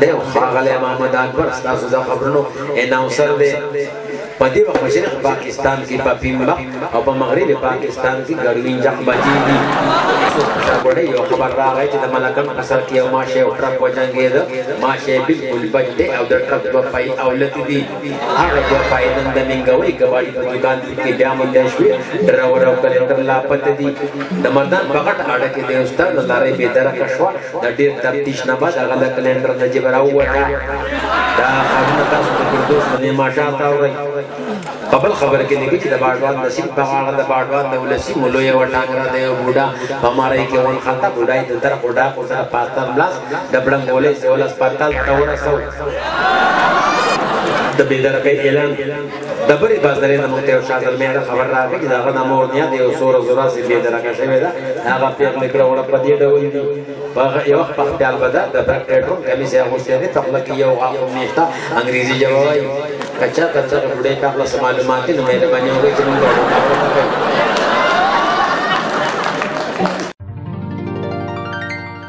دی او ښاغلی محمد اکبر ستاسو د خبرونو اناونسر دی په دې وخت مشرق پاکستان کې په پیمبا او په مغرب پاکستان کې ګډوین جخ بچی دي وړي یو خبر راغی چې د ملکن په سر کې یو ماشه او ټرک وجنګېده ماشه بالکل بچ دی او د ټرک دوه پای اولت دي هغه د پایلن د منګوي ګواډي په دکان کې بیا مونږ شوې ډراور او کلندر لا پته دي د مردان په غټ اړه کې د استاد لارې به درکه شو د ډېر تفتیش نه بعد هغه د کلندر د جبر او وټا دا خدمت تاسو ته کوم څه نه ما شاته اوري په بل خبر کې لګی چې د باډوان نصیب په هغه د باډوان د ولسی مولوی و ټانګرا دی بوډا په مارای کې ون خطا بوډای د تر بوډا کو سره پاتم لاس د بلنګولې سولس پاتل تور سو د بېدرکۍ اعلان د بری بازارې نه مونږ ته یو شاګرد مې دا خبر راغی چې دا غو نه مور نه دی یو سور زورا سي بېدرکه شوی دا هغه پیر لیکل وړ په دې ډول دی هغه یو وخت په خپل بدل د برک ټرون کمی سي هغه سي ته خپل کې یو غاښ نشتا انګریزي جواب وایي کچا کچا ډوډۍ کا خپل معلومات نه مې باندې وایي چې مونږ